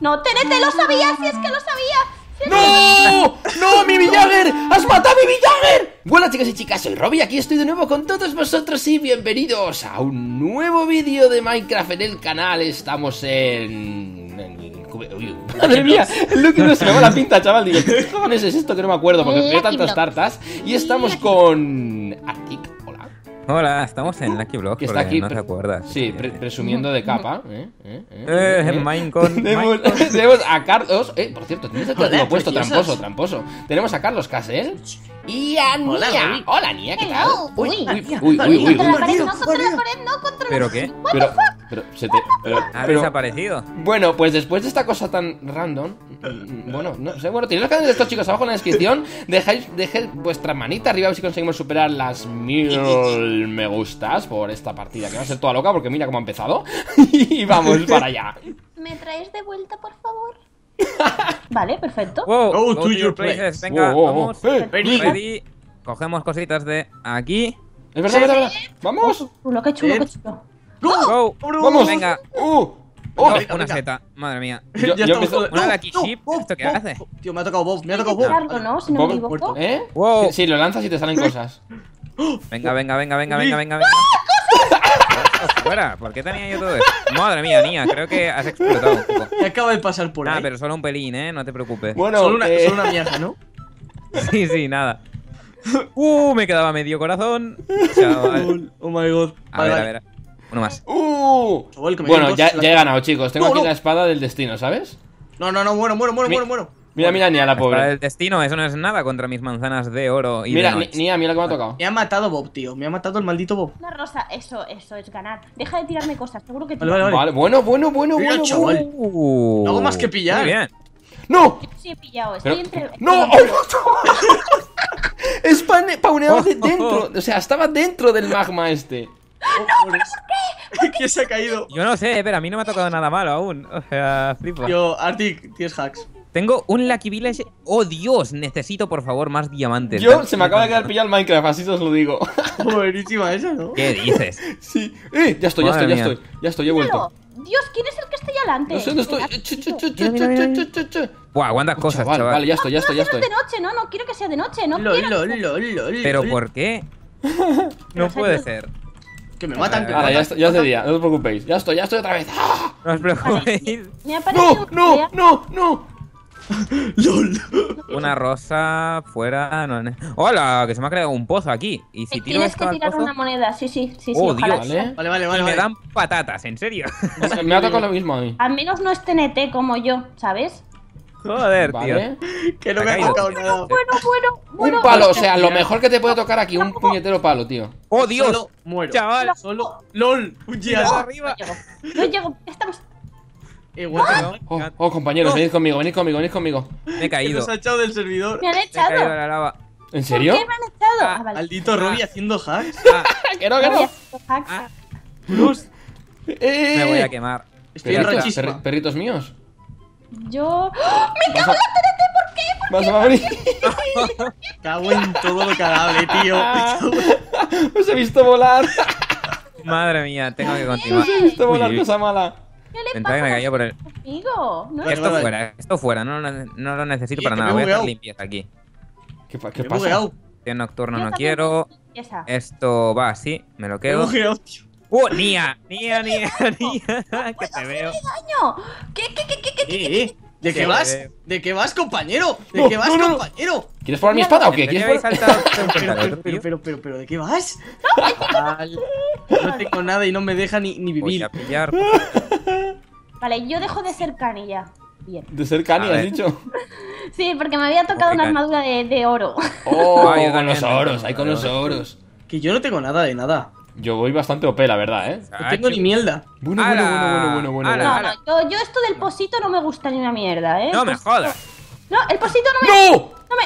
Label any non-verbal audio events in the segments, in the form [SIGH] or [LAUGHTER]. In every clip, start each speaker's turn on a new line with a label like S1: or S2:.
S1: No, TNT lo sabía, si es que lo sabía. Si
S2: ¡No! ¡No, mi Jagger! ¡Has matado a mi Jagger! Bueno, chicas y chicas, soy Robbie, aquí estoy de nuevo con todos vosotros y bienvenidos a un nuevo vídeo de Minecraft en el canal. Estamos en... en- uy, Madre mía, el Lucky no se me va la pinta, chaval. Digo, ¿qué cojones es esto que no me acuerdo? Porque veo tantas tartas. Y estamos con... Arctic, hola.
S3: Estamos en Lucky Block,
S2: Que está aquí...
S3: no te acuerdas.
S2: Sí, pre- presumiendo de capa. [LAUGHS] ¿eh? ¿eh? ¿eh?
S3: Eh,
S2: ¿eh?
S3: Minecon, [LAUGHS]
S2: Tenemos, [LAUGHS] tenemos a Carlos. Eh, por cierto, tienes el
S4: Hola,
S2: título puesto, tramposo, tramposo. Tenemos a Carlos Casel y a
S4: Hola,
S2: Nia. Hola, Nia, ¿qué tal? Uy,
S1: Uy.
S2: uy, uy, uy,
S4: Nia,
S2: uy, uy.
S1: Contra la pared, no, contra la
S4: marido.
S1: pared, no, contra la
S3: ¿Pero qué?
S2: Pero, pero, se te. [LAUGHS] Pero,
S3: Ha
S2: pero-
S3: desaparecido.
S2: bueno, pues después de esta cosa tan random, mm, bueno, no sé, bueno, tenéis los canales de estos chicos abajo en la descripción, dejáis, dejad vuestra manita arriba a ver si conseguimos superar las mil me gustas por esta partida, que va a ser toda loca porque mira cómo ha empezado, [LAUGHS] y vamos para allá.
S1: ¿Me traes de vuelta, por favor? [LAUGHS] vale, perfecto.
S3: Wow,
S4: Go
S3: go
S4: to
S3: to
S4: your
S3: your
S4: place.
S3: places. Venga,
S2: Oh, oh, oh.
S3: vamos.
S2: Eh,
S4: Ready.
S3: Ready. Cogemos cositas de aquí.
S2: Es verdad, es verdad. Vamos,
S1: Chulo, qué chulo,
S4: Eh.
S1: qué chulo.
S3: Go.
S2: vamos.
S3: Venga.
S2: Uh, oh,
S3: No,
S4: venga,
S3: una
S4: venga.
S3: seta. Madre mía.
S2: Yo- [LAUGHS]
S4: Ya
S2: yo
S3: Una
S4: no,
S3: Sheep,
S4: Bob,
S3: ¿esto qué
S4: Bob,
S3: hace?
S4: Tío, me ha tocado Bob, me ha tocado Bob.
S1: tirarlo, ¿no? Si no
S2: Bob-
S1: me equivoco.
S2: ¿Eh?
S3: Wow.
S2: Sí, lo lanzas y te salen [LAUGHS] cosas.
S3: Venga, venga, venga, venga, venga, venga, venga. [LAUGHS] Fuera, ¿por qué tenía yo todo esto? Madre mía, Nia, creo que has explotado un poco.
S4: Me acaba de pasar por
S3: Ah,
S4: ahí.
S3: pero solo un pelín, ¿eh? No te preocupes.
S2: Bueno,
S4: Solo una,
S2: eh,
S4: solo una miaja, ¿no? [LAUGHS]
S3: Sí, sí, nada. Uh, me quedaba medio corazón. Chaval. [LAUGHS]
S4: Oh my god.
S3: A
S4: Vale,
S3: ver, a ver. Uno más.
S2: Uh. Bueno, ya, he ganado, chicos. Tengo
S4: No,
S2: aquí
S4: no.
S2: la espada del destino, ¿sabes?
S4: No, no, no, muero, muero, muero,
S2: Mi-
S4: muero, muero.
S2: Mira, mira, Nia, la
S3: Para
S2: pobre.
S3: el destino, eso no es nada contra mis manzanas de oro y
S2: Mira,
S3: de
S2: ni. Nia, mira lo que me ha tocado.
S4: Me ha matado Bob, tío. Me ha matado el maldito Bob.
S1: Una rosa, eso, eso es ganar. Deja de tirarme cosas, seguro que
S4: Vale,
S1: tira.
S4: vale,
S2: Vale, bueno, bueno, bueno, bueno.
S4: chaval.
S2: bueno.
S3: Uh,
S4: No hago más que pillar.
S3: Muy bien.
S2: ¡No!
S1: Yo sí he pillado,
S2: Pero-
S1: estoy entre.
S2: ¡No! ¡Oh, no! [LAUGHS] Pauneado de dentro. O sea, estaba dentro del magma este.
S4: No, ¿por qué? ¿Quién se ha caído?
S3: Yo no sé, pero a mí no me ha tocado nada malo aún. O sea, flipa.
S4: Tío, Arctic, tienes hacks.
S3: Tengo un Lucky Village. ¡Oh, Dios! Necesito, por favor, más diamantes.
S2: Yo se me acaba de quedar pillado el Minecraft, así os lo digo. [LAUGHS]
S4: Buenísima esa, ¿no?
S3: ¿Qué dices? [LAUGHS]
S2: Sí. ¡Eh! Ya estoy, ya
S3: Madre
S2: estoy, ya
S3: mía.
S2: estoy. Ya estoy, he vuelto.
S1: Dios, ¿quién es el que está ahí adelante?
S2: No sé dónde estoy.
S3: Mira, mira. Buah, cuántas
S2: Oh,
S3: cosas,
S2: chaval,
S3: chaval.
S2: Vale, ya estoy, ya estoy, ya estoy.
S1: de noche, no, no quiero que sea de noche, no
S4: Lol,
S1: quiero.
S4: lol, lol, lol,
S3: ¿Pero por qué? [LAUGHS] No puede ser.
S4: Que me matan, que me
S2: Ahora, ya,
S4: matan.
S2: está- ya es de día, no os preocupéis. Ya estoy, ya estoy otra vez. ¡Ah!
S3: No os preocupéis.
S1: Me ha parecido
S2: ¡No,
S1: una
S2: no, no, no! [LAUGHS]
S4: LOL.
S3: Una rosa fuera. no ¡Hola! Que se me ha creado un pozo aquí. Y si tiro
S1: Tienes que
S3: al
S1: tirar
S3: pozo.
S1: una moneda, sí, sí, sí, sí.
S3: Oh,
S1: ojalá
S3: Dios.
S2: Vale.
S4: Vale, vale, vale.
S3: Me dan patatas, ¿en serio? [LAUGHS]
S2: Me ha tocado lo mismo a mí.
S1: Al menos no es TNT como yo, ¿sabes?
S3: Joder, tío.
S2: Vale.
S4: Que no
S3: Me ha
S4: tocado nada.
S1: Bueno, bueno, bueno.
S2: Un palo, o sea, lo mejor que te puede tocar aquí, un puñetero palo, tío.
S3: ¡Oh, Dios!
S4: Solo muero.
S3: Chaval.
S4: Solo. LOL. Un día.
S3: arriba.
S1: No llego, no llego, estamos.
S4: Eh, what the fuck?
S2: Oh, oh, compañeros,
S3: No.
S2: venid conmigo, venid conmigo, venid conmigo.
S3: Me he
S4: Que
S3: caído.
S4: nos ha echado del servidor.
S1: Me han
S3: Me he caído
S1: echado.
S3: la lava.
S2: ¿En
S1: ¿Por
S2: serio?
S1: qué me han echado?
S3: Ah,
S1: Ah, vale.
S4: Maldito Robbie haciendo hacks.
S3: Ah, [LAUGHS]
S2: Que no, que
S1: No hacks.
S3: ah,
S4: Plus.
S2: Eh,
S3: me voy a quemar.
S4: Estoy en
S2: perritos,
S4: rachísima.
S2: perri- perritos míos.
S1: Yo. ¡Ah! ¡Me cago en la TNT! ¿Por qué? ¿Por
S2: Vas a abrir. [LAUGHS]
S4: Cago en todo lo cagable, tío. [LAUGHS]
S2: Os he visto volar.
S3: Madre mía, tengo que continuar.
S2: Os he visto volar, cosa mala.
S1: Qué le
S3: que me
S1: pasa
S3: cayó por el.
S1: conmigo? No
S3: Esto
S4: vale.
S3: fuera, esto fuera, no, lo ne- no lo necesito para nada.
S4: me
S3: Voy a hacer limpieza aquí.
S2: ¿Qué, pa-
S4: Me
S2: qué pasa?
S3: Tío nocturno no quiero. Esto va así, me lo
S4: Me
S3: quedo.
S4: bugueado, tío.
S3: ¡Uh! ¡Nia! ¡Nia, Nia, [LAUGHS] Nia! [LAUGHS] Que te veo.
S1: Daño. ¿Qué, qué, qué, qué, qué, qué?
S4: Eh. ¿De qué vas?
S3: veo.
S4: ¿De qué vas, compañero? ¿De
S2: No,
S4: qué vas,
S2: no, no, no.
S4: compañero?
S2: ¿Quieres probar mi espada o qué?
S3: ¿En serio
S2: ¿Quieres probar? [LAUGHS]
S4: Pero, pero, pero, pero, pero, pero, ¿de qué vas? No tengo nada y no me deja ni, ni
S3: Voy
S4: vivir.
S3: a pillar.
S1: Vale, yo dejo de ser canilla. Bien.
S2: De ser cani, has dicho. [LAUGHS]
S1: Sí, porque me había tocado una armadura de, de oro.
S2: Oh, [LAUGHS]
S3: Ah, yo
S2: con los oros, ahí con los
S3: oro.
S2: oros.
S4: Que yo no tengo nada de nada.
S2: Yo voy bastante OP, la verdad, ¿eh?
S4: No tengo ni mierda.
S2: Bueno, bueno, bueno, bueno, bueno, bueno.
S3: ¡Hala!
S2: bueno.
S1: No, no, yo, yo esto del posito no me gusta ni una mierda, ¿eh?
S3: No me jodas.
S1: No, el posito no me.
S2: ¡No!
S1: No me.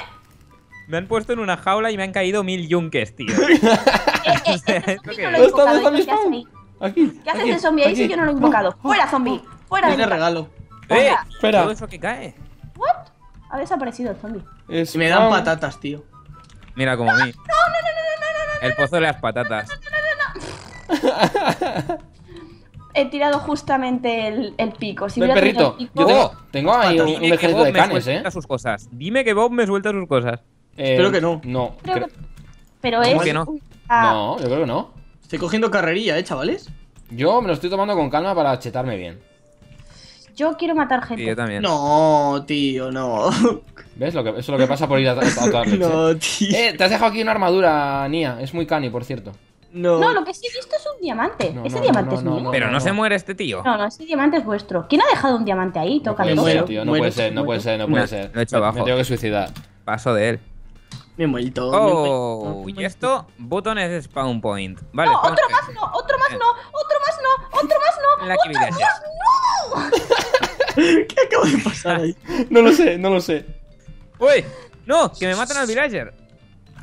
S3: Me han puesto en una jaula y me han caído mil yunques, tío. [LAUGHS]
S1: Eh, eh, este
S3: ¿Esto
S1: zombie
S3: qué
S1: no
S3: es?
S1: lo he
S2: ¿Dónde está,
S1: invocado.
S2: dónde
S1: ¿y
S2: está
S1: ¿Qué haces
S2: mi
S1: ahí?
S2: Aquí.
S1: ¿Qué haces
S2: aquí,
S1: de zombie ahí si yo no lo he invocado? ¡Fuera, zombie! ¡Fuera de
S4: regalo.
S3: ¡Eh!
S2: Espera.
S3: Todo eso que cae.
S1: ¿What? Ha desaparecido el zombie.
S2: Es
S4: Y me dan patatas, tío.
S3: Mira como a mí. El pozo de las patatas.
S1: he tirado justamente el, el pico. Si
S2: Ven,
S1: hubiera tirado
S2: perrito.
S1: el pico-
S2: Yo tengo,
S3: Oh,
S2: tengo ahí un, un ejército de
S3: me
S2: canes,
S3: suelta
S2: eh.
S3: sus cosas. Dime que Bob me suelta sus cosas.
S2: Eh,
S4: Espero que no.
S2: No,
S1: Creo
S2: cre-
S1: que- Pero
S3: ¿Cómo
S1: es.
S3: que no?
S1: Ah,
S2: no, yo creo que no.
S4: Estoy cogiendo carrerilla, eh, chavales.
S2: Yo me lo estoy tomando con calma para chetarme bien.
S1: Yo quiero matar gente.
S3: yo también.
S4: No, tío, no.
S2: ¿Ves? Lo que, eso es lo que pasa por ir a, a, a otra [LAUGHS] leche.
S4: No, tío.
S2: Eh, te has dejado aquí una armadura, Nia. Es muy cani, por cierto.
S4: No.
S1: No, lo que sí he visto es un diamante.
S2: No,
S1: ese
S2: no,
S1: diamante
S2: no,
S1: es
S2: no,
S1: mío.
S2: no.
S3: Pero no se muere este tío.
S1: No, no, ese diamante es vuestro. ¿Quién ha dejado un diamante ahí?
S2: No
S1: Toca
S2: puede tío. No puede ser, no puede ser, no puede
S3: No,
S2: ser.
S3: lo he hecho
S2: Me-
S3: abajo.
S2: Me tengo que suicidar.
S3: Paso de él.
S4: Me he muerto.
S3: Oh, y esto, botones spawn point. Vale,
S1: No, otro más no, otro más no, otro más no, otro más no.
S3: La que
S4: ¿Qué acaba de pasar ahí?
S2: No lo sé, no lo sé.
S3: ¡Uy! ¡No! ¡Que me matan al villager!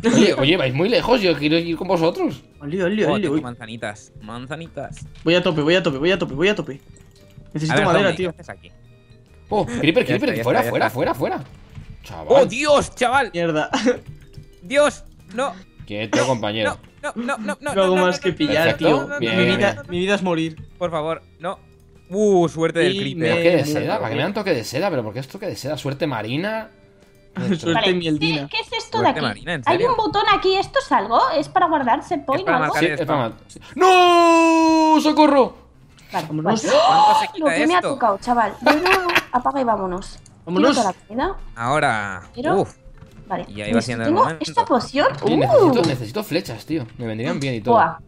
S2: Oye, oye, vais muy lejos. Yo quiero ir con vosotros.
S3: Oh,
S4: ole,
S3: tengo
S4: uy.
S3: manzanitas. Manzanitas.
S4: Voy a tope, voy a tope, voy a tope, voy a tope.
S3: A
S4: Necesito
S3: ver,
S4: madera,
S3: Tommy,
S4: tío.
S3: ¿qué haces aquí?
S2: Oh, Creeper, Creeper,
S3: está,
S2: fuera,
S3: está,
S2: fuera, fuera, fuera. Chaval.
S3: ¡Oh, Dios, chaval!
S4: Mierda.
S3: ¡Dios! ¡No!
S2: Quieto, compañero.
S3: No, no, no, no, no.
S4: No hago
S3: no,
S4: más
S3: no,
S4: que
S3: no,
S4: pillar, tío.
S3: no, no,
S2: Bien,
S4: mi, vida, mi vida es morir.
S3: Por favor, no. Uh, suerte del creeper.
S4: me-
S2: Toque de seda, para que me dan toque de seda, pero ¿por qué es toque de seda? Suerte marina. [LAUGHS]
S4: Suerte
S1: Vale,
S4: mieldina.
S1: ¿qué, qué es esto de
S3: Suerte,
S1: aquí?
S3: Marina, ¿en
S1: Hay un botón aquí, ¿esto es algo? ¿Es para guardar set point o algo?
S2: Sí, es para. ¡No! ¡Socorro!
S1: Vale,
S4: Vámonos.
S1: vale.
S3: ¿Cuánto se
S1: Lo que me ha tocado, chaval. Bueno, [LAUGHS] apaga y vámonos.
S4: Vámonos.
S1: La comida.
S3: Ahora.
S1: Quiero-
S3: Uf.
S1: Vale.
S3: Y ahí va siendo el
S1: ¿Tengo
S3: momento.
S1: esta poción?
S2: Oye,
S1: ¡Uh!
S2: necesito, necesito flechas, tío. Me vendrían bien y todo.
S1: Buah.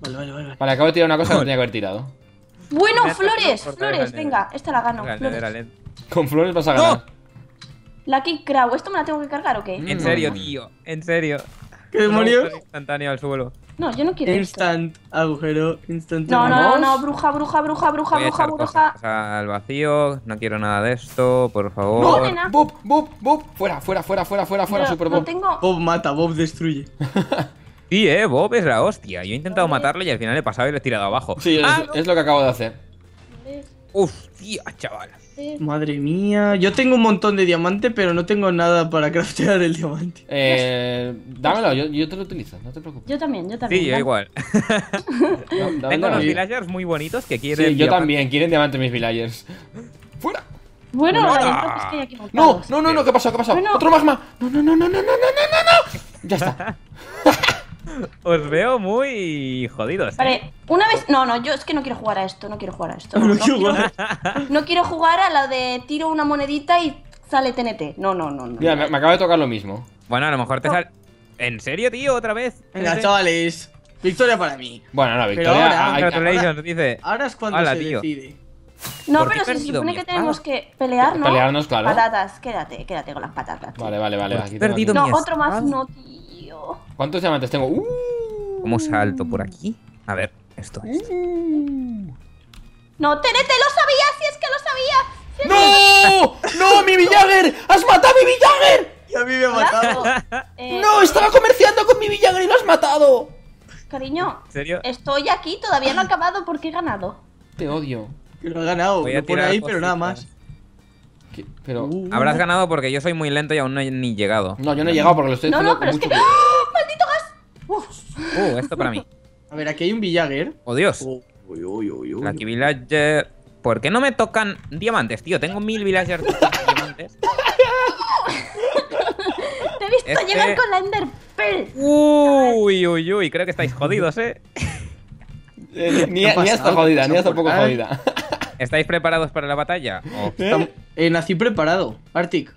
S4: Vale, vale, vale.
S2: Vale, acabo de tirar una cosa que no [LAUGHS] tenía que haber tirado.
S1: Bueno, flores, flores, venga, esta la gano. Flores.
S2: Con flores vas a
S3: ¡No!
S2: ganar.
S1: Lucky Crow, ¿esto me la tengo que cargar o qué?
S3: En
S2: Mm.
S3: serio, tío. En serio.
S4: ¿Qué demonios?
S3: Instantáneo al suelo.
S1: No, yo no quiero esto.
S4: Instant agujero, instant
S1: No, no, no, no, bruja, bruja, bruja, bruja,
S3: Voy
S1: bruja, bruja.
S3: al vacío. No quiero nada de esto, por
S2: ¡No!
S3: favor.
S1: nena.
S2: ¡Bob! ¡Bob! ¡Bob! Fuera, fuera, fuera, fuera, fuera, fuera, super
S1: no
S2: Bob.
S1: tengo...
S4: Bob mata, Bob destruye. [LAUGHS]
S3: Sí, eh, Bob es la hostia. Yo he intentado matarle y al final he pasado y le he tirado abajo.
S2: Sí, es,
S3: Ah,
S2: es lo que acabo de hacer.
S3: Hostia, chaval.
S4: Madre mía. Yo tengo un montón de diamante, pero no tengo nada para craftear el diamante.
S2: Eh, dámelo, yo, yo te lo utilizo, no te preocupes.
S1: Yo también, yo también.
S3: Sí, yo igual.
S2: No. [LAUGHS] [LAUGHS]
S3: Tengo unos
S2: Sí,
S3: villagers muy bonitos que quieren.
S2: yo
S3: diamante.
S2: también, quieren diamante mis villagers. ¡Fuera!
S1: Bueno, vale, entonces que hay aquí
S2: ¡No! ¡No, no, no! ¿Qué ha pasado? ¿Qué ha pasado?
S1: Bueno.
S2: ¡Otro magma! ¡No, no, no, no, no, no, no, no, no! no! Ya está. [LAUGHS]
S3: Os veo muy jodidos. ¿eh?
S1: Vale, una vez... No, no, yo es que no quiero jugar a esto, no quiero jugar a esto. [LAUGHS] No, quiero
S4: jugar. [LAUGHS]
S1: no quiero jugar a la de tiro una monedita y sale TNT. No, no, no, no.
S2: Mira, me, me acaba de tocar lo mismo.
S3: Bueno, a lo mejor te sal. ¿En serio, tío? ¿Otra vez?
S4: Venga,
S3: ¿En
S4: chavales. Victoria para mí.
S2: Bueno, no,
S4: Pero
S2: Victoria.
S4: ahora-
S2: hay- hay-
S3: Congratulations, dice.
S4: Ahora es cuando
S3: Hola,
S4: se
S3: tío.
S4: decide.
S1: No,
S3: ¿Por qué
S1: pero se supone que tenemos que pelear, ¿no?
S2: Pelearnos, claro.
S1: Patatas, quédate, quédate con las patatas. tío.
S2: Vale, vale, vale.
S3: Pues
S2: Aquí
S3: perdido
S2: aquí.
S1: No, otro más
S3: espada.
S1: no, tío.
S2: ¿Cuántos diamantes tengo? ¡Uh!
S3: ¿Cómo salto por aquí? A ver, esto es.
S2: Uh.
S1: No, TNT lo sabía, si es que lo sabía.
S2: ¡No! ¡No, mi villager! ¡Has matado a mi villager!
S4: Y a mí me ha matado.
S1: Eh,
S2: ¡No! ¡Estaba comerciando con mi villager y lo has matado!
S1: Cariño,
S3: ¿En serio?
S1: estoy aquí, todavía no he acabado porque he ganado.
S2: Te odio.
S4: Que lo ha ganado.
S3: Voy a
S4: Lo pone ahí, pero nada más.
S2: ¿Qué? Pero.
S4: Uh.
S3: Habrás ganado porque yo soy muy lento y aún no he ni llegado.
S2: No, yo no he llegado porque lo estoy
S1: No,
S2: haciendo
S1: no, pero es
S2: con
S1: que...
S2: mucho
S1: ¡Ah! ¡Maldito gas! Uf.
S3: Uh, esto para mí.
S4: A ver, aquí hay un villager.
S3: Oh, Dios.
S4: Uy, uy, uy, uy.
S3: Lucky Villager. ¿Por qué no me tocan diamantes, tío? Tengo mil villagers de diamantes. [LAUGHS]
S1: Te he visto
S3: Es
S1: llegar con la Ender Pearl.
S3: Uy, uy, uy. Creo que estáis jodidos, ¿eh?
S2: Eh, ni,
S4: ¿Qué ha
S2: ni está jodida,
S4: ¿Qué
S2: ni está poco jodida.
S3: ¿Estáis preparados para la batalla? ¿O-
S4: Tam- eh, nací preparado, Arctic.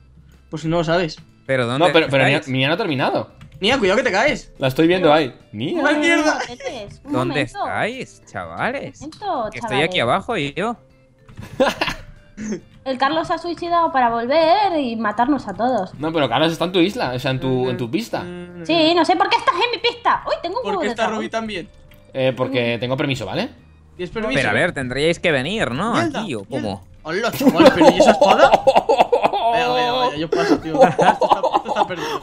S4: Por si no lo sabes.
S3: ¿Pero dónde
S2: No, pero, pero Nia,
S3: estáis?
S2: Nia no ha terminado.
S4: Nia, cuidado que te caes.
S2: La estoy viendo ahí. Nia.
S4: ¡Ay, mierda!
S1: Un
S3: ¿Dónde estáis, chavales?
S1: Un momento,
S3: Que estoy aquí abajo y yo.
S1: El Carlos se ha suicidado para volver y matarnos a todos.
S2: No, pero Carlos está en tu isla, o sea, en tu, en tu pista.
S4: Mm,
S1: Sí, no sé por qué estás en mi pista. Uy, tengo un
S4: ¿Por qué está. Rubí también?
S2: Eh, porque tengo permiso, ¿vale?
S4: ¿Tienes permiso?
S3: Pero a ver, tendríais que venir, ¿no?
S4: Mierda,
S3: Aquí o cómo.
S4: Hola, chaval, pero ¿y esa espada? [LAUGHS] Vaya, vaya, vaya, yo paso, tío. Esto está, esto está perdido.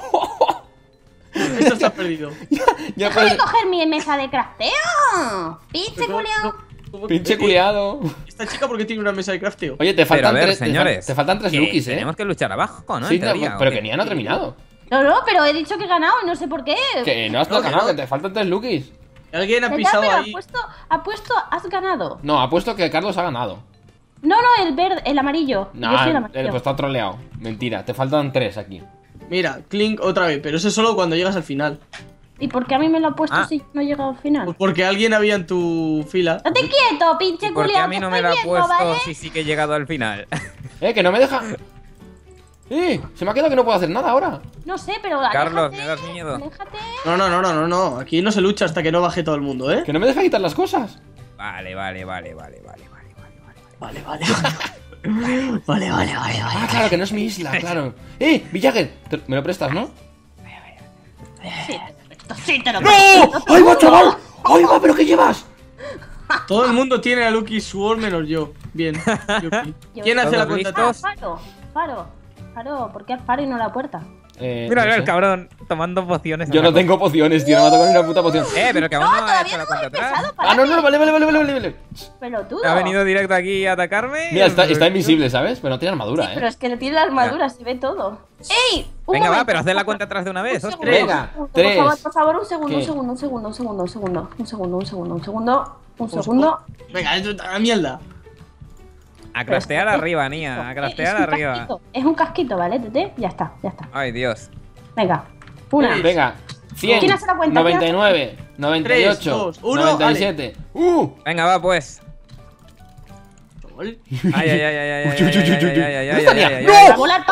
S4: Esto está perdido. [LAUGHS]
S2: Ya
S1: Deja
S2: puedes.
S1: de coger mi mesa de crafteo. Pinche culiao.
S4: ¿cómo-
S2: Pinche
S4: eh,
S2: culiado.
S4: Esta chica, ¿por qué tiene una mesa de crafteo?
S2: Oye, te faltan
S3: ver,
S2: tres.
S3: señores.
S2: Te, faltan tres lookies, eh.
S3: Tenemos que luchar abajo, ¿no?
S2: Sí, no, pero
S3: ¿o
S2: que ni no ha terminado.
S1: No, no, pero he dicho que he ganado y no sé por qué.
S2: Que no has
S4: No, que
S2: ganado,
S4: no.
S2: que te faltan tres lookies.
S4: Alguien ha
S1: Ya,
S4: pisado
S1: pero
S4: ahí.
S1: apuesto, apuesto, has ganado.
S2: No, apuesto que Carlos ha ganado.
S1: No, no, el verde, el amarillo.
S2: No,
S1: amarillo.
S2: pues está troleado. Mentira, te faltan tres aquí.
S4: Mira, Clink otra vez, pero eso es solo cuando llegas al final.
S1: ¿Y por qué a mí me lo ha puesto
S3: Ah.
S1: si no he llegado al final?
S4: Pues porque alguien había en tu fila.
S1: ¡Date quieto, pinche
S3: ¿Por qué
S1: culiao!
S3: a mí
S1: te
S3: no me lo ha puesto
S1: ¿vale?
S3: si sí que he llegado al final? [LAUGHS]
S2: Eh, que no me deja. [LAUGHS] Eh, se me ha quedado que no puedo hacer nada ahora.
S1: No sé, pero
S3: Carlos,
S1: aléjate,
S3: ¿me das miedo?
S1: aléjate.
S4: No, no, no, no, no, no. Aquí no se lucha hasta que no baje todo el mundo, ¿eh?
S2: Que no me deja quitar las cosas.
S3: Vale, vale, vale, vale, vale, vale, vale.
S4: Vale, vale, [LAUGHS] vale. Vale, vale, vale,
S2: Ah, claro, que no es mi isla, claro. [LAUGHS] Eh, Villager, te- me lo prestas, ¿no?
S1: Sí, te lo
S2: ¡No! ¡Ahí va, chaval! ¡Ahí va, pero qué llevas!
S4: Todo el mundo tiene a Lucky Sword menos yo. Bien. [LAUGHS] Yuki. ¿Quién hace la
S3: ¿Todos
S4: cuenta?
S1: Ah, Faro, Faro, Faro, ¿por qué al Faro y no a la puerta?
S2: Eh,
S3: Mira,
S2: no
S3: mira
S2: sé.
S3: el cabrón tomando pociones.
S2: Yo no tengo pociones, tío, no me ha tocado ni una puta poción.
S3: Eh, pero que aún
S1: No,
S3: no, ha
S1: todavía
S3: hecho la
S1: no
S3: cuenta atrás.
S2: Ah, no, no, vale, vale, vale, vale, vale.
S1: Pelotudo.
S3: Ha venido directo aquí a atacarme.
S2: Mira, está, está invisible, ¿sabes? Pero no tiene armadura,
S1: Pero
S2: eh.
S1: es que le tiene la armadura, se ve todo. ¡Ey! Un
S3: Venga, va, pero haced la cuenta atrás de una vez,
S1: Un segundo,
S2: Venga,
S1: un segundo,
S2: tres.
S1: Por favor, por favor, un segundo, un segundo, un segundo, un segundo, un segundo, un segundo, un segundo, un segundo, un segundo.
S4: Venga, esto está la mierda.
S3: A craftear arriba, Nia, a
S1: Eh, es
S3: craftear
S1: un
S3: arriba.
S1: casquito, Es un casquito, ¿vale, Tete? Ya está, ya está.
S3: Ay, Dios.
S1: Venga, una.
S2: Venga, 100,
S1: ¿Quién hace la cuenta?
S2: 99, 98,
S4: Tres, dos, uno,
S2: 97. ¡Uh!
S3: Venga, va, pues. Ay, ay, ay, ay, ay,
S2: Uy,
S3: ay, ay,
S2: ¡No! ¡Hola!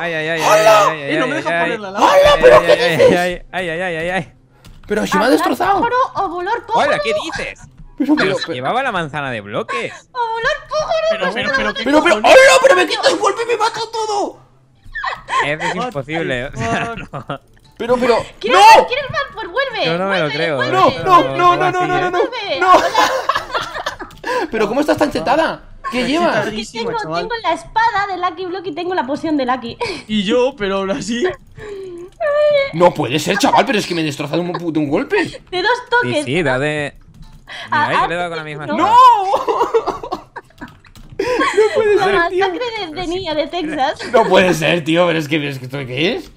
S3: Ay, ay, ay, ay, ay, ay,
S4: Eh, no me
S3: ay,
S4: deja
S3: ay,
S4: ponerla al
S3: ay,
S4: lado.
S3: ay,
S2: pero
S3: ay,
S2: ¿qué
S3: ay,
S2: dices?
S3: ay, ay, ay, ay, ay, ay.
S2: Pero si me ha
S1: ¿Volar
S2: destrozado.
S1: o volar?
S3: Hola, ¿qué dices?
S2: Pero,
S3: llevaba la manzana de bloques.
S4: Pero, pero, pero, ¿qué
S2: pero, pero. ¡Pero me quita el golpe y me mata todo!
S3: Eso es imposible. O sea, no.
S2: Pero, pero.
S1: ¿Quieres
S2: ¡No!
S1: más? ¿Quieres más? Pues vuelve.
S3: Yo no me lo
S1: vuelve,
S3: creo,
S1: vuelve.
S2: No,
S3: Pero
S2: no, no, no, no, no, no, no, no. [LAUGHS] Pero ¿cómo estás tan chetada? ¿Qué llevas?
S1: Porque tengo, la espada de Lucky Block y tengo la poción de Lucky.
S4: Y yo, pero aún así. [LAUGHS]
S2: No puede ser, chaval, pero es que me he destrozado un, de un golpe.
S1: De dos toques.
S3: sí, da de. Mira, yo le he dado con la misma
S1: no.
S3: Espada.
S1: La
S3: ser,
S1: masacre de, de niña de Texas.
S2: No puede ser, tío, pero es que, es que ¿esto qué es?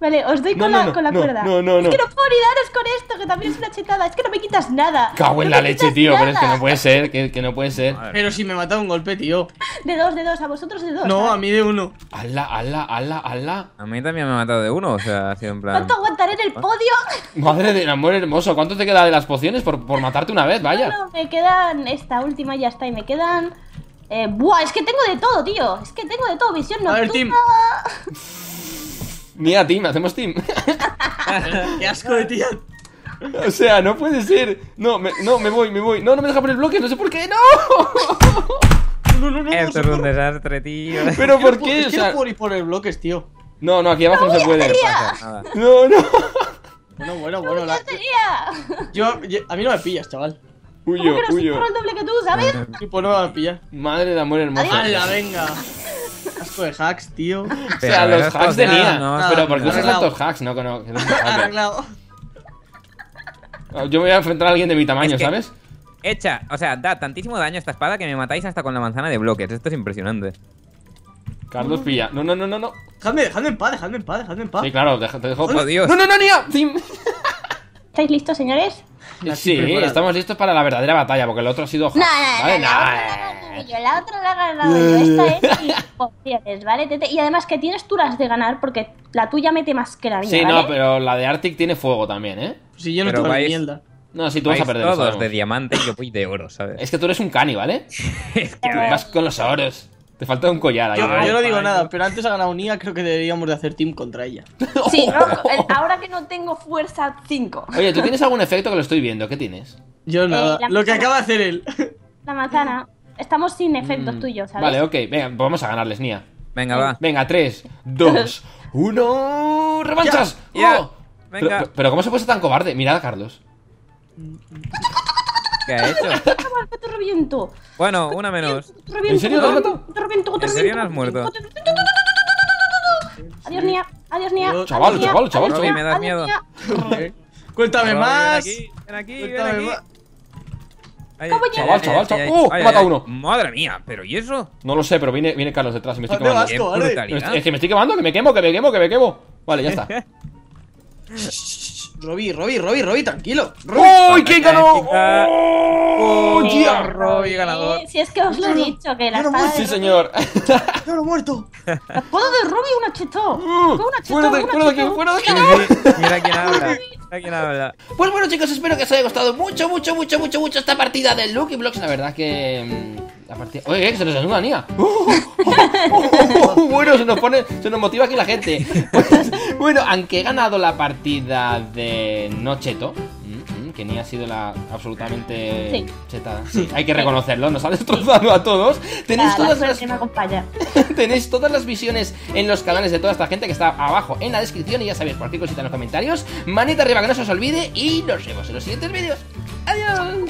S1: Vale, os doy
S2: No,
S1: con,
S2: no,
S1: la,
S2: no,
S1: con la
S2: no,
S1: cuerda.
S2: no, no,
S1: es
S2: no.
S1: que no puedo ni daros con esto, que también es una chetada. Es que no me quitas nada.
S2: Cago en
S1: No
S2: la leche, tío, pero es que no puede ser, que, que no puede ser.
S3: Madre.
S4: Pero si me mata un golpe, tío.
S1: De dos, de dos, a vosotros de dos.
S4: No, a mí de uno.
S2: Ala, ala, ala, ala.
S3: A mí también me ha matado de uno, o sea, ha sido en plan.
S1: ¿Cuánto aguantaré en el podio?
S2: Madre del amor hermoso, ¿cuánto te queda de las pociones por, por matarte una vez? Vaya.
S1: No, me quedan. Esta última ya está. Y me quedan. Eh, buah, es que tengo de todo, tío. Es que tengo de todo. Visión
S4: A
S1: nocturna.
S4: ver, Tim. [LAUGHS]
S2: Mira, team, hacemos team. [LAUGHS]
S4: Qué asco de tía.
S2: o sea, no puede ser. No, me, no, me voy, me voy. No, no me deja poner bloques, no sé por qué, no.
S4: No, no, no.
S3: Esto es
S4: socorro.
S3: un desastre, tío.
S2: Pero ¿por qué?
S4: Es
S2: O
S4: que no puedo poner bloques, tío.
S2: no, no, aquí abajo no se puede.
S3: Nada.
S2: No, no.
S4: Bueno, bueno, bueno. la- yo, yo- a mí no me pillas, chaval.
S2: Huyo,
S1: ¿Cómo que no se
S2: huyo.
S1: el doble que tú, sabes?
S4: Pues no me pillar.
S2: Madre de amor hermoso.
S4: ¡Hala, venga! Asco de hacks, tío. [LAUGHS]
S2: O sea,
S3: a
S2: los hacks de Nia.
S3: no,
S2: Pero ¿por qué usas tantos hacks? No, que no. [LAUGHS]
S4: Arreglado.
S2: Yo me voy a enfrentar a alguien de mi tamaño,
S3: Es que-
S2: ¿sabes?
S3: Hecha, o sea, da tantísimo daño esta espada que me matáis hasta con la manzana de bloques. Esto es impresionante.
S2: Carlos pilla. No, no, no, no, no.
S4: Dejadme, dejadme en paz, dejadme en paz, dejadme en paz.
S2: Sí, claro, deja- te dejo.
S3: ¡Oh, Dios!
S2: No, no, no, Nia.
S1: ¿Estáis listos, señores?
S2: Sí, estamos listos para la verdadera batalla, porque el otro ha sido.
S1: No, no, no,
S2: ¿vale?
S1: la otra la he ganado yo, la otra la he ganado yo. Esta es mis [LAUGHS] pociones, ¿vale? Tete? Y además que tienes tú las de ganar porque la tuya mete más que la mía,
S2: Sí,
S1: ¿vale?
S2: no, pero la de Arctic tiene fuego también, ¿eh?
S4: Si yo no tengo mierda.
S2: No, sí, tú vas a perder.
S3: todos
S2: sabemos.
S3: de diamante y yo voy de oro, ¿sabes?
S2: Es que tú eres un cani, ¿vale? [LAUGHS]
S3: Es que,
S2: Vas con los oros. Te falta un collar ahí.
S4: Yo,
S2: ¿vale?
S4: yo no digo
S3: vale.
S4: nada, pero antes ha ganado Nia, creo que deberíamos de hacer team contra ella. [LAUGHS]
S1: Sí, no, el- ahora que no tengo fuerza 5.
S2: Oye, ¿tú tienes algún efecto que lo estoy viendo? ¿Qué tienes?
S4: Yo nada.
S1: la
S4: Lo que acaba de hacer él.
S1: La manzana. Estamos sin efectos
S2: Mm,
S1: tuyos, ¿sabes?
S2: Vale, ok, venga, pues vamos a ganarles, Nia.
S3: Venga, va.
S2: Venga, 3, 2, 1. ¡Revanchas!
S3: Ya,
S2: ¡Oh!
S3: venga.
S2: Pero, pero ¿cómo se puede ser tan cobarde? Mirad a Carlos.
S3: ¿Qué ha hecho? [LAUGHS]
S1: Te reviento.
S3: Bueno, una menos.
S2: ¿En serio
S1: te
S2: has
S1: reviento,
S2: matado?
S1: te reviento,
S3: ¿En serio no has muerto? [LAUGHS]
S1: Adiós, Nia. Adiós, Nia.
S2: Chaval, chaval, chaval,
S3: me das miedo.
S4: Cuéntame
S3: Ven
S4: más.
S3: aquí, ven aquí, ven aquí.
S2: Chaval, chaval,
S3: ay,
S2: chaval.
S3: ay,
S2: ¡Uh!
S3: ay,
S2: he matado
S3: ay.
S2: uno.
S3: Madre mía, ¿pero y eso?
S2: No lo sé, pero viene, viene Carlos detrás y me estoy
S4: ¿Dónde
S2: quemando.
S4: Asco.
S2: Es que me estoy quemando, que me quemo, que me quemo, que me quemo. Vale, ya está. [LAUGHS]
S4: Robbie, Robbie, Robbie, Robbie, tranquilo.
S2: ¡Uy, quién ganó! ¡Oh, ya!
S3: Robbie ganador.
S1: Eh, Si es que os lo he dicho, que la
S4: no
S1: espada
S2: Sí, señor. [LAUGHS]
S4: ¡Yo lo he muerto!
S1: La espada de Ruby, una chetó.
S2: Uh,
S1: Fue una chetó,
S2: fuera de, aquí, fuera de aquí.
S3: Mira quién habla. Mira quién habla.
S2: Pues bueno chicos, espero que os haya gustado mucho, mucho, mucho, mucho, mucho esta partida de Lucky Blocks. La verdad que... mm, La partida... Oye, que se nos anula, Nia. [LAUGHS] bueno, se nos pone... Se nos motiva aquí la gente. [LAUGHS] Pues, bueno, aunque he ganado la partida de Nocheto... Que ni ha sido la absolutamente
S1: Sí.
S2: chetada. Sí, hay que reconocerlo, nos ha destrozado a todos. Tenéis
S1: La,
S2: todas las
S1: que me acompaña. [LAUGHS]
S2: Tenéis todas las visiones en los canales de toda esta gente que está abajo en la descripción y ya sabéis cualquier cosita en los comentarios. Manita arriba que no se os olvide y nos vemos en los siguientes vídeos. Adiós.